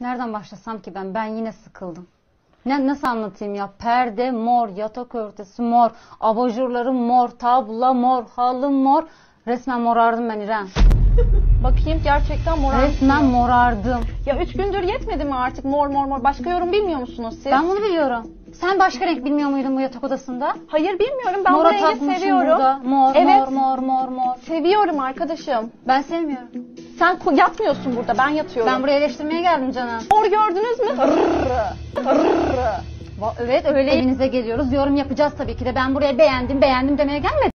Nereden başlasam ki ben? Ben yine sıkıldım. Ne, nasıl anlatayım ya? Perde mor, yatak örtüsü mor, abajurları mor, tablo mor, halı mor. Resmen morardım ben İrem. Bakayım gerçekten mor. Resmen morardım. Ya üç gündür yetmedi mi artık mor mor mor? Başka yorum bilmiyor musunuz siz? Ben bunu biliyorum. Sen başka renk bilmiyor muydun bu yatak odasında? Hayır bilmiyorum. Ben Mora bu rengi takmışsın seviyorum. burada. Mor, Evet. mor, mor, mor, mor. Seviyorum arkadaşım. Ben sevmiyorum. Sen yatmıyorsun burada. Ben yatıyorum. Ben buraya eleştirmeye geldim canım. Mor gördünüz mü? Rrrr, rrrr. Va- Evet öyle evinize geliyoruz. Yorum yapacağız tabii ki de. Ben buraya beğendim beğendim demeye gelmedim.